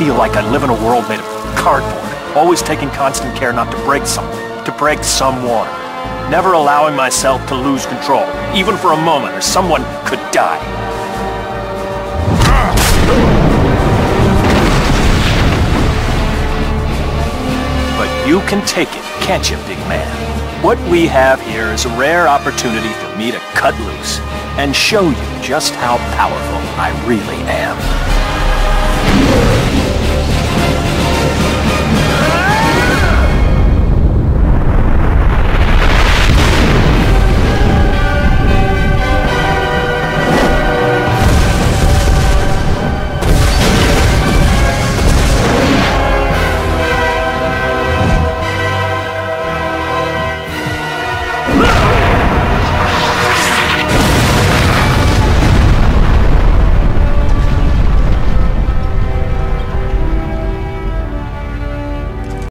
feel like I live in a world made of cardboard, always taking constant care not to break something, to break someone. Never allowing myself to lose control, even for a moment, or someone could die. But you can take it, can't you, big man? What we have here is a rare opportunity for me to cut loose and show you just how powerful I really am.